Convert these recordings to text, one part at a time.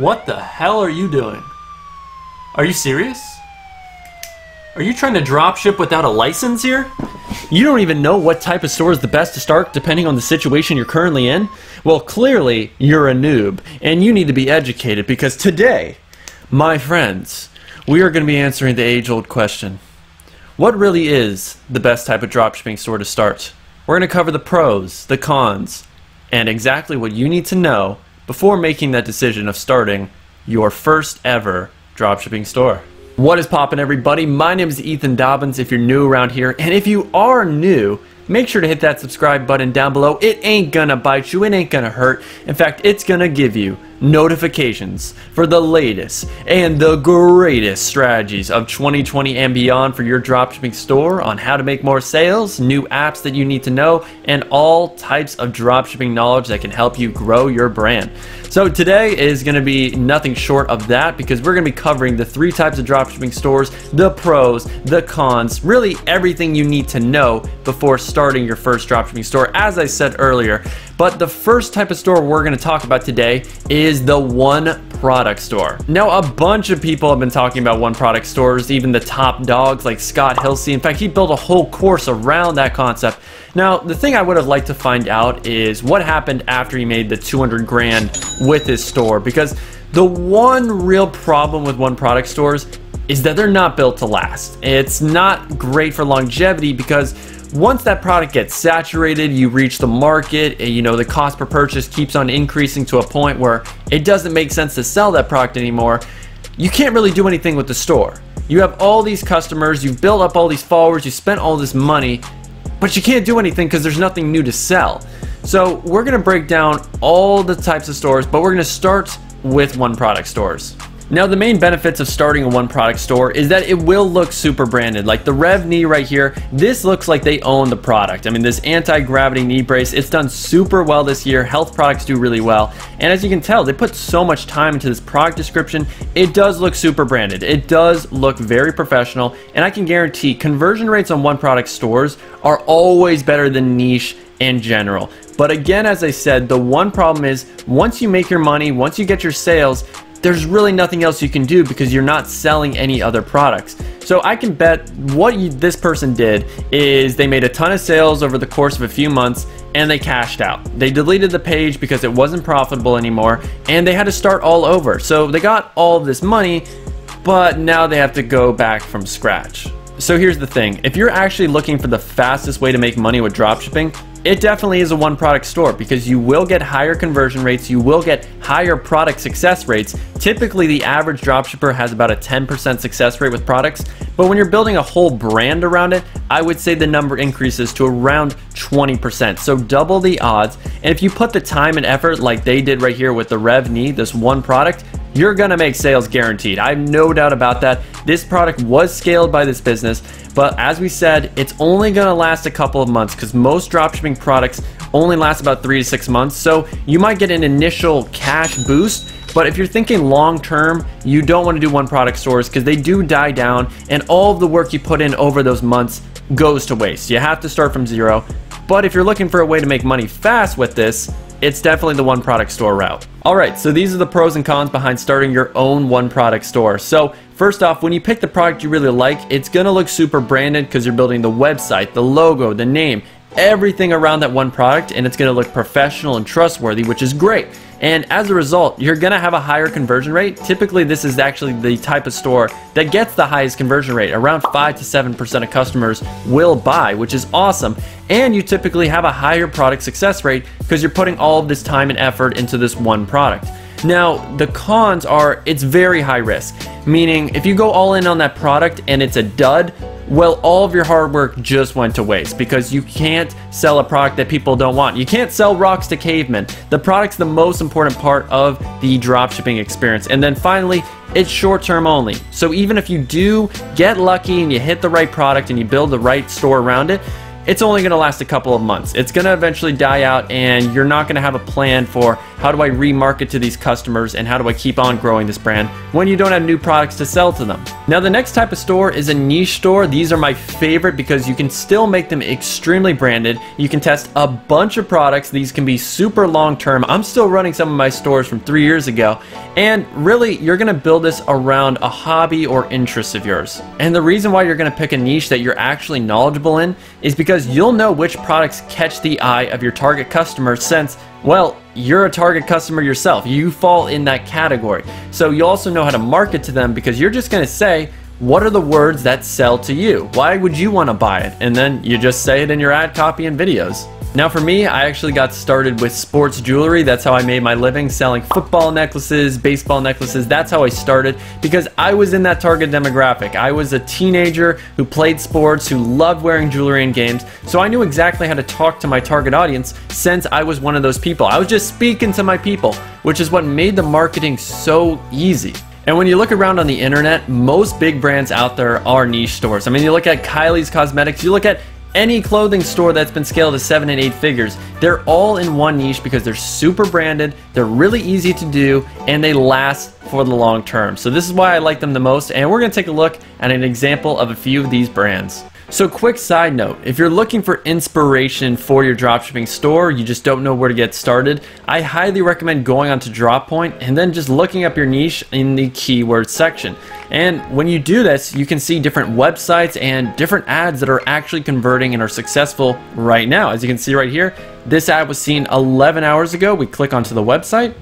What the hell are you doing? Are you serious? Are you trying to dropship without a license here? You don't even know what type of store is the best to start depending on the situation you're currently in? Well, clearly, you're a noob, and you need to be educated because today, my friends, we are going to be answering the age old question What really is the best type of dropshipping store to start? We're going to cover the pros, the cons, and exactly what you need to know before making that decision of starting your first ever dropshipping store. What is poppin' everybody? My name is Ethan Dobbins if you're new around here. And if you are new, make sure to hit that subscribe button down below. It ain't gonna bite you, it ain't gonna hurt. In fact, it's gonna give you notifications for the latest and the greatest strategies of 2020 and beyond for your dropshipping store on how to make more sales, new apps that you need to know, and all types of dropshipping knowledge that can help you grow your brand. So today is going to be nothing short of that because we're going to be covering the three types of dropshipping stores, the pros, the cons, really everything you need to know before starting your first dropshipping store. As I said earlier, but the first type of store we're going to talk about today is the one product store. Now, a bunch of people have been talking about one product stores, even the top dogs like Scott Hilse. In fact, he built a whole course around that concept. Now, the thing I would have liked to find out is what happened after he made the 200 grand with his store because the one real problem with one product stores is that they're not built to last. It's not great for longevity because once that product gets saturated, you reach the market, you know, the cost per purchase keeps on increasing to a point where it doesn't make sense to sell that product anymore, you can't really do anything with the store. You have all these customers, you've built up all these followers, you spent all this money, but you can't do anything because there's nothing new to sell. So we're gonna break down all the types of stores, but we're gonna start with one product stores. Now the main benefits of starting a one product store is that it will look super branded. Like the Rev knee right here, this looks like they own the product. I mean this anti-gravity knee brace, it's done super well this year. Health products do really well. And as you can tell, they put so much time into this product description. It does look super branded. It does look very professional. And I can guarantee conversion rates on one product stores are always better than niche in general. But again, as I said, the one problem is once you make your money, once you get your sales, there's really nothing else you can do because you're not selling any other products. So I can bet what you, this person did is they made a ton of sales over the course of a few months and they cashed out. They deleted the page because it wasn't profitable anymore and they had to start all over. So they got all this money, but now they have to go back from scratch. So here's the thing, if you're actually looking for the fastest way to make money with dropshipping, it definitely is a one product store because you will get higher conversion rates, you will get higher product success rates. Typically, the average dropshipper has about a 10% success rate with products, but when you're building a whole brand around it, I would say the number increases to around 20%. So double the odds. And if you put the time and effort like they did right here with the Rev Knee, this one product, you're gonna make sales guaranteed. I have no doubt about that. This product was scaled by this business, but as we said, it's only gonna last a couple of months because most dropshipping products only last about three to six months. So you might get an initial cash boost, but if you're thinking long term, you don't want to do one product stores because they do die down and all of the work you put in over those months goes to waste. You have to start from zero. But if you're looking for a way to make money fast with this, it's definitely the one product store route. Alright, so these are the pros and cons behind starting your own one product store. So first off, when you pick the product you really like, it's gonna look super branded because you're building the website, the logo, the name, everything around that one product and it's to look professional and trustworthy, which is great. And as a result, you're to have a higher conversion rate. Typically, this is actually the type of store that gets the highest conversion rate. Around 5 to 7% of customers will buy, which is awesome. And you typically have a higher product success rate because you're putting all of this time and effort into this one product. Now, the cons are it's very high risk, meaning if you go all in on that product and it's a dud, well, all of your hard work just went to waste because you can't sell a product that people don't want. You can't sell rocks to cavemen. The product's the most important part of the dropshipping experience. And then finally, it's short term only. So even if you do get lucky and you hit the right product and you build the right store around it, it's only going to last a couple of months. It's going to eventually die out and you're not going to have a plan for how do I remarket to these customers and how do I keep on growing this brand when you don't have new products to sell to them. Now the next type of store is a niche store. These are my favorite because you can still make them extremely branded. You can test a bunch of products. These can be super long term. I'm still running some of my stores from three years ago and really you're going to build this around a hobby or interest of yours. And the reason why you're going to pick a niche that you're actually knowledgeable in is because you'll know which products catch the eye of your target customer since well, you're a target customer yourself. You fall in that category. So you also know how to market to them because you're just going to say, what are the words that sell to you? Why would you want to buy it? And then you just say it in your ad copy and videos. Now for me, I actually got started with sports jewelry. That's how I made my living, selling football necklaces, baseball necklaces. That's how I started because I was in that target demographic. I was a teenager who played sports, who loved wearing jewelry in games. So I knew exactly how to talk to my target audience since I was one of those people. I was just speaking to my people, which is what made the marketing so easy. And when you look around on the internet, most big brands out there are niche stores. I mean, you look at Kylie's Cosmetics, you look at any clothing store that's been scaled to seven and eight figures, they're all in one niche because they're super branded, they're really easy to do, and they last for the long term. So this is why I like them the most, and we're gonna take a look at an example of a few of these brands. So quick side note, if you're looking for inspiration for your dropshipping store, you just don't know where to get started, I highly recommend going onto Droppoint and then just looking up your niche in the keyword section. And when you do this, you can see different websites and different ads that are actually converting and are successful right now. As you can see right here, this ad was seen 11 hours ago. We click onto the website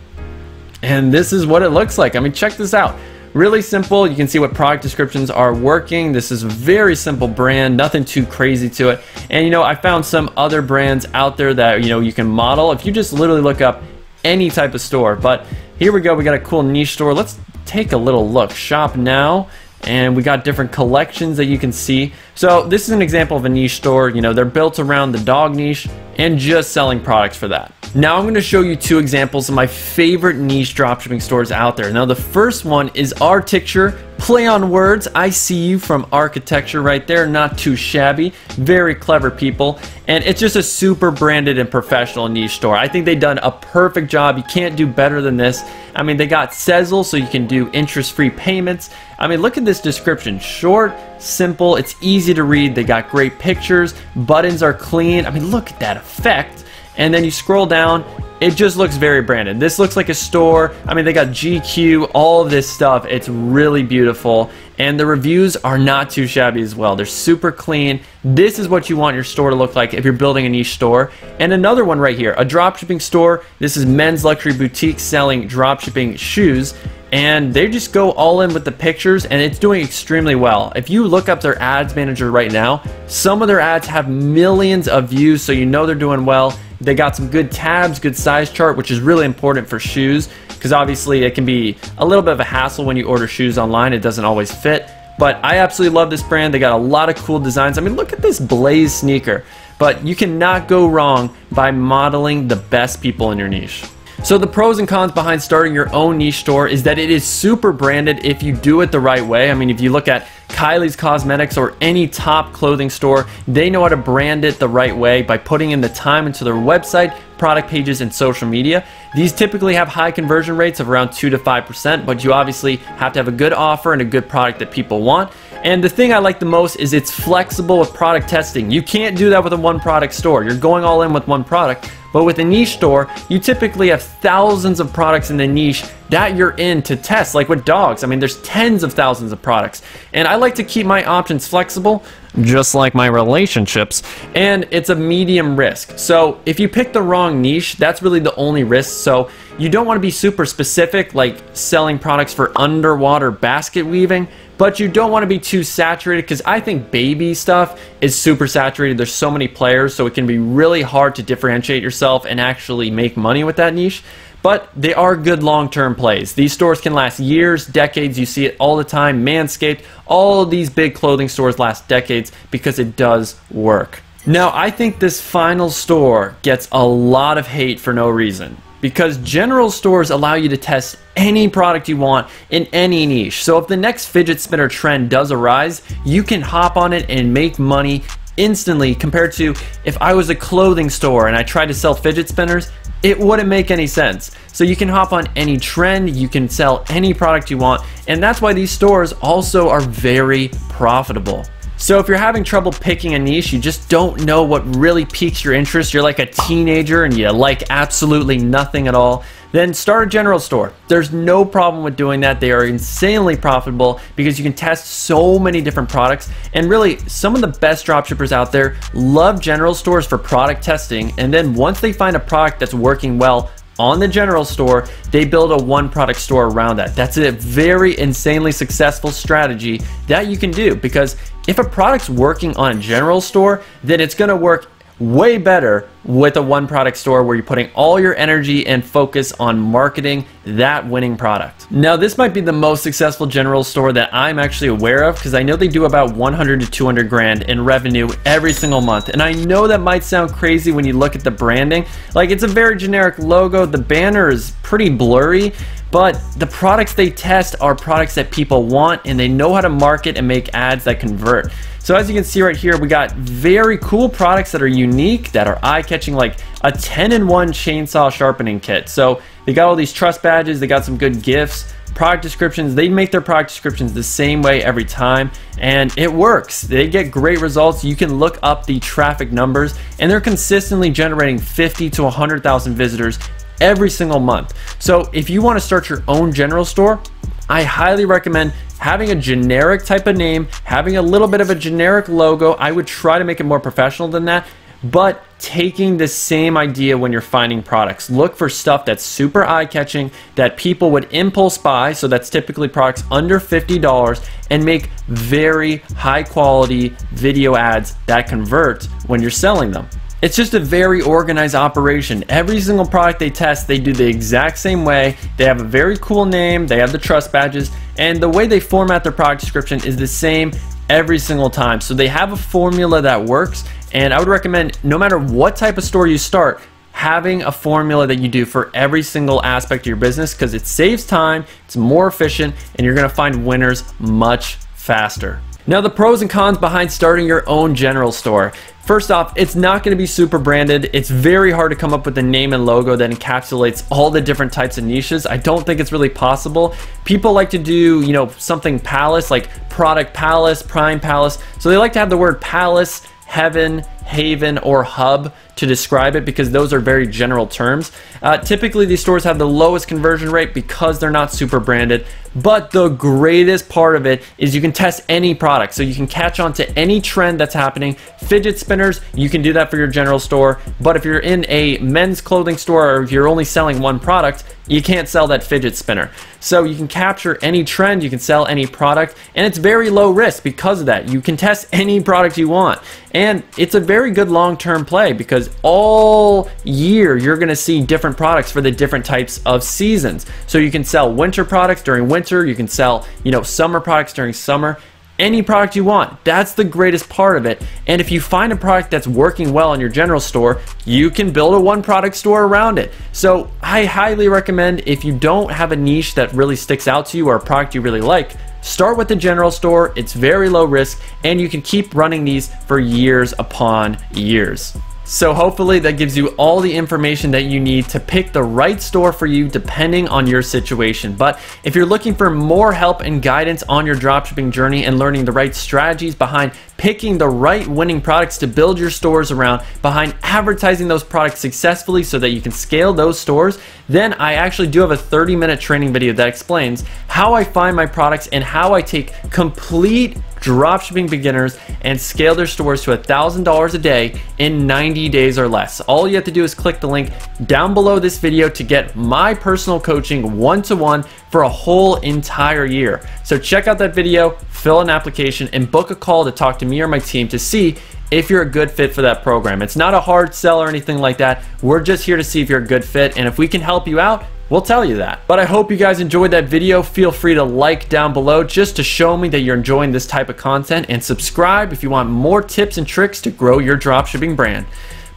and this is what it looks like. I mean, check this out. Really simple. You can see what product descriptions are working. This is a very simple brand, nothing too crazy to it. And you know, I found some other brands out there that you know you can model if you just literally look up any type of store. But here we go. We got a cool niche store. Let's take a little look. Shop now and we got different collections that you can see. So this is an example of a niche store. You know, they're built around the dog niche and just selling products for that. Now I'm going to show you two examples of my favorite niche dropshipping stores out there. Now the first one is Articture. Play on words, I see you from architecture right there, not too shabby, very clever people, and it's just a super branded and professional niche store. I think they've done a perfect job, you can't do better than this. I mean, they got Sezzle so you can do interest-free payments. I mean, look at this description, short, simple, it's easy to read, they got great pictures, buttons are clean, I mean, look at that effect and then you scroll down it just looks very branded. This looks like a store. I mean, they got GQ, all of this stuff. It's really beautiful. And the reviews are not too shabby as well. They're super clean. This is what you want your store to look like if you're building a niche store. And another one right here, a dropshipping store. This is Men's Luxury Boutique selling dropshipping shoes. And they just go all in with the pictures and it's doing extremely well. If you look up their ads manager right now, some of their ads have millions of views, so you know they're doing well. They got some good tabs, good size chart, which is really important for shoes because obviously it can be a little bit of a hassle when you order shoes online. It doesn't always fit. But I absolutely love this brand. They got a lot of cool designs. I mean, look at this Blaze sneaker. But you cannot go wrong by modeling the best people in your niche. So the pros and cons behind starting your own niche store is that it is super branded if you do it the right way. I mean, if you look at Kylie's Cosmetics or any top clothing store, they know how to brand it the right way by putting in the time into their website, product pages, and social media. These typically have high conversion rates of around 2 to 5%, but you obviously have to have a good offer and a good product that people want. And the thing I like the most is it's flexible with product testing. You can't do that with a one product store. You're going all in with one product. But with a niche store, you typically have thousands of products in the niche that you're in to test, like with dogs. I mean, there's tens of thousands of products. And I like to keep my options flexible, just like my relationships, and it's a medium risk. So if you pick the wrong niche, that's really the only risk. So you don't want to be super specific, like selling products for underwater basket weaving, but you don't want to be too saturated because I think baby stuff is super saturated. There's so many players, so it can be really hard to differentiate yourself and actually make money with that niche but they are good long-term plays. These stores can last years, decades. You see it all the time. Manscaped, all of these big clothing stores last decades because it does work. Now, I think this final store gets a lot of hate for no reason because general stores allow you to test any product you want in any niche. So if the next fidget spinner trend does arise, you can hop on it and make money instantly compared to if I was a clothing store and I tried to sell fidget spinners, it wouldn't make any sense. So you can hop on any trend, you can sell any product you want, and that's why these stores also are very profitable. So if you're having trouble picking a niche, you just don't know what really piques your interest, you're like a teenager and you like absolutely nothing at all, then start a general store. There's no problem with doing that. They are insanely profitable because you can test so many different products. And really, some of the best dropshippers out there love general stores for product testing. And then once they find a product that's working well, on the general store, they build a one product store around that. That's a very insanely successful strategy that you can do because if a product's working on a general store, then it's going to work way better with a one product store where you're putting all your energy and focus on marketing that winning product. Now, this might be the most successful general store that I'm actually aware of because I know they do about 100 to 200 grand in revenue every single month. And I know that might sound crazy when you look at the branding. Like, it's a very generic logo, the banner is pretty blurry, but the products they test are products that people want and they know how to market and make ads that convert. So as you can see right here, we got very cool products that are unique, that are eye-catching, like a 10-in-1 chainsaw sharpening kit. So they got all these trust badges, they got some good gifts, product descriptions. They make their product descriptions the same way every time, and it works. They get great results. You can look up the traffic numbers, and they're consistently generating 50 to 100,000 visitors every single month. So if you want to start your own general store, I highly recommend having a generic type of name, having a little bit of a generic logo. I would try to make it more professional than that, but taking the same idea when you're finding products. Look for stuff that's super eye catching that people would impulse buy. So that's typically products under $50 and make very high quality video ads that convert when you're selling them. It's just a very organized operation. Every single product they test, they do the exact same way. They have a very cool name, they have the trust badges, and the way they format their product description is the same every single time. So they have a formula that works, and I would recommend no matter what type of store you start, having a formula that you do for every single aspect of your business because it saves time, it's more efficient, and you're gonna find winners much faster. Now the pros and cons behind starting your own general store. First off, it's not going to be super branded. It's very hard to come up with a name and logo that encapsulates all the different types of niches. I don't think it's really possible. People like to do, you know, something palace like product palace, prime palace. So they like to have the word palace, heaven, haven, or hub to describe it because those are very general terms. Uh, typically, these stores have the lowest conversion rate because they're not super branded. But the greatest part of it is you can test any product. So you can catch on to any trend that's happening. Fidget spinners, you can do that for your general store. But if you're in a men's clothing store or if you're only selling one product, you can't sell that fidget spinner. So you can capture any trend, you can sell any product, and it's very low risk because of that. You can test any product you want. And it's a very good long-term play because all year you're gonna see different products for the different types of seasons. So you can sell winter products during winter, you can sell, you know, summer products during summer any product you want. That's the greatest part of it. And if you find a product that's working well in your general store, you can build a one product store around it. So I highly recommend if you don't have a niche that really sticks out to you or a product you really like, start with the general store. It's very low risk and you can keep running these for years upon years. So hopefully that gives you all the information that you need to pick the right store for you depending on your situation. But if you're looking for more help and guidance on your dropshipping journey and learning the right strategies behind picking the right winning products to build your stores around, behind advertising those products successfully so that you can scale those stores, then I actually do have a 30 minute training video that explains how I find my products and how I take complete dropshipping beginners and scale their stores to $1,000 a day in 90 days or less. All you have to do is click the link down below this video to get my personal coaching one-to-one -one for a whole entire year. So check out that video, fill an application, and book a call to talk to me or my team to see if you're a good fit for that program. It's not a hard sell or anything like that. We're just here to see if you're a good fit, and if we can help you out, we'll tell you that. But I hope you guys enjoyed that video. Feel free to like down below just to show me that you're enjoying this type of content, and subscribe if you want more tips and tricks to grow your dropshipping brand.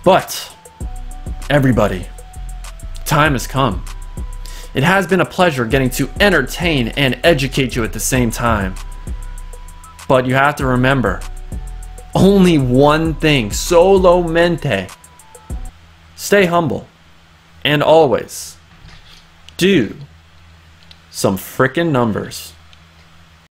But, everybody, time has come. It has been a pleasure getting to entertain and educate you at the same time. But you have to remember, only one thing solo mente. Stay humble. And always do some frickin' numbers.